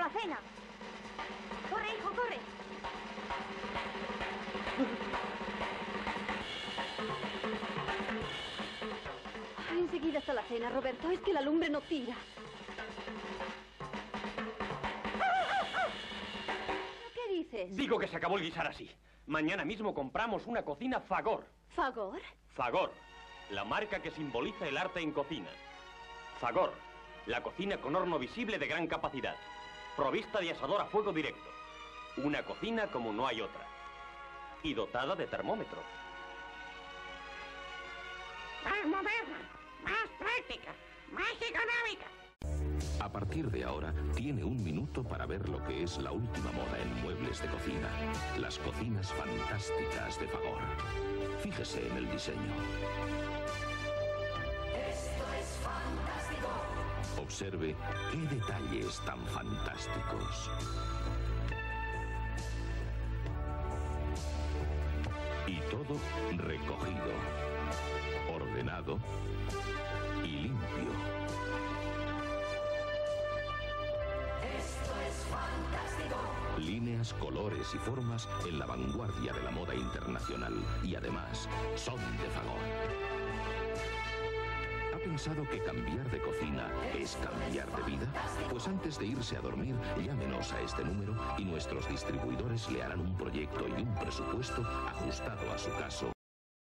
la cena. Corre, hijo, corre. Enseguida está la cena, Roberto. Es que la lumbre no tira. ¿Qué dices? Digo que se acabó el guisar así. Mañana mismo compramos una cocina Fagor. ¿Fagor? Fagor, la marca que simboliza el arte en cocina. Fagor, la cocina con horno visible de gran capacidad, provista de asador a fuego directo. Una cocina como no hay otra. Y dotada de termómetro. Más moderna, más práctica, más económica. A partir de ahora, tiene un minuto para ver lo que es la última moda en muebles de cocina. Las cocinas fantásticas de Fagor. Fíjese en el diseño. Observe qué detalles tan fantásticos. Y todo recogido, ordenado y limpio. Esto es fantástico. Líneas, colores y formas en la vanguardia de la moda internacional y además son de Fagor. ¿Ha pensado que cambiar de cocina es cambiar de vida? Pues antes de irse a dormir, llámenos a este número y nuestros distribuidores le harán un proyecto y un presupuesto ajustado a su caso.